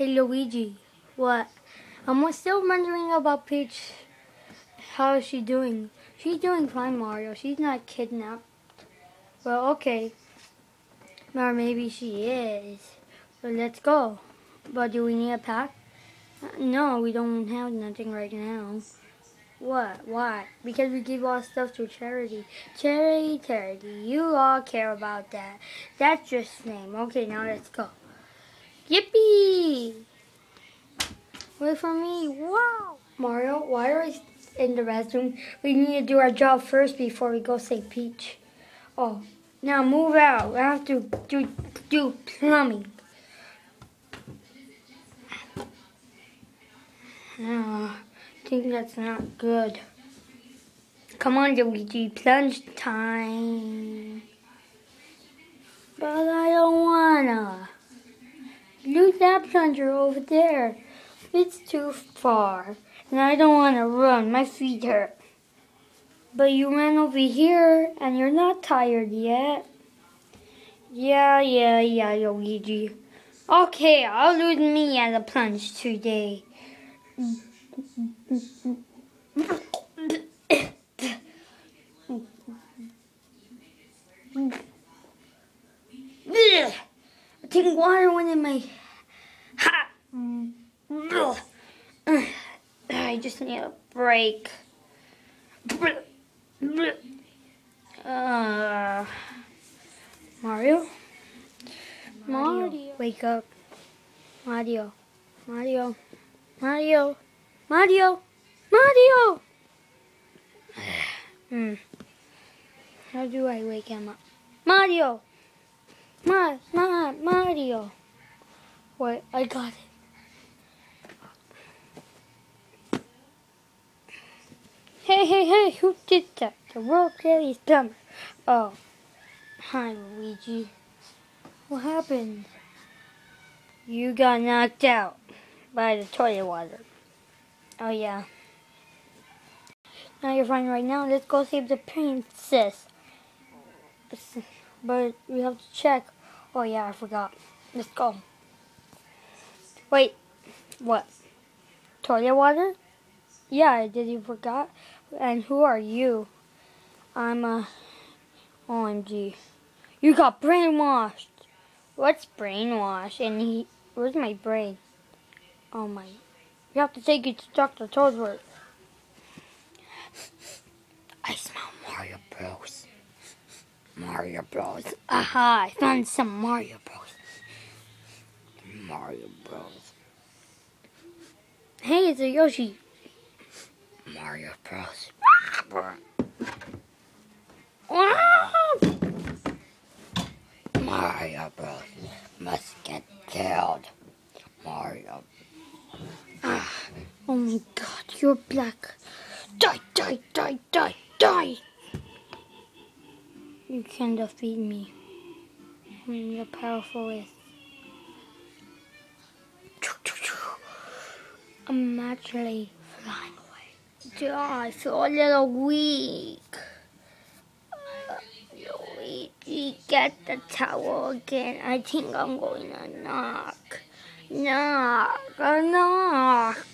Hey Luigi, what? I'm still wondering about Peach. How is she doing? She's doing fine, Mario. She's not kidnapped. Well, okay. Or maybe she is. So let's go. But do we need a pack? No, we don't have nothing right now. What? Why? Because we give all stuff to charity. Charity, charity. You all care about that. That's just name. Okay, now let's go. Yippee! Wait for me. Wow! Mario, why are we in the restroom? We need to do our job first before we go save Peach. Oh, now move out. We have to do, do plumbing. Ah, I think that's not good. Come on, Luigi, plunge time. But I don't wanna. That plunger over there. It's too far. And I don't wanna run. My feet hurt. But you ran over here and you're not tired yet. Yeah, yeah, yeah, Luigi. Okay, I'll lose me at the plunge today. I think water went in my. I just need a break. Uh, Mario? Mario. Wake up. Mario. Mario. Mario. Mario. Mario. hmm. How do I wake him up? Mario. Ma, ma, Mario. Wait, I got it. Hey, hey, hey, who did that? The world Kelly's dumb. Oh, hi, Luigi. What happened? You got knocked out by the toilet water. Oh, yeah. Now you're fine right now. Let's go save the princess. But we have to check. Oh, yeah, I forgot. Let's go. Wait. What? Toilet water? Yeah, did you forgot? And who are you? I'm a OMG. You got brainwashed. What's brainwash? And he, where's my brain? Oh my. You have to take it to Dr. Toadsworth. I smell Mario Bros. Mario Bros. Aha, I found some Mario Bros. Mario Bros. Hey, it's a Yoshi. Mario Bros. Mario Bros. must get killed. Mario. Ah, oh my god, you're black. Die, die, die, die, die! You can defeat me. I'm the powerfulest. I'm actually flying. Yeah, I feel a little weak. Luigi, get the towel again. I think I'm going to knock. Knock, knock.